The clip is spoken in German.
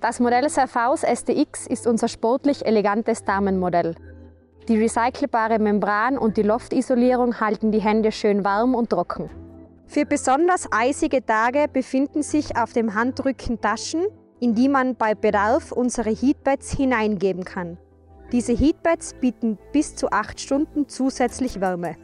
Das Modell Surfaus STX ist unser sportlich elegantes Damenmodell. Die recycelbare Membran und die Loftisolierung halten die Hände schön warm und trocken. Für besonders eisige Tage befinden sich auf dem Handrücken Taschen, in die man bei Bedarf unsere Heatpads hineingeben kann. Diese Heatpads bieten bis zu 8 Stunden zusätzlich Wärme.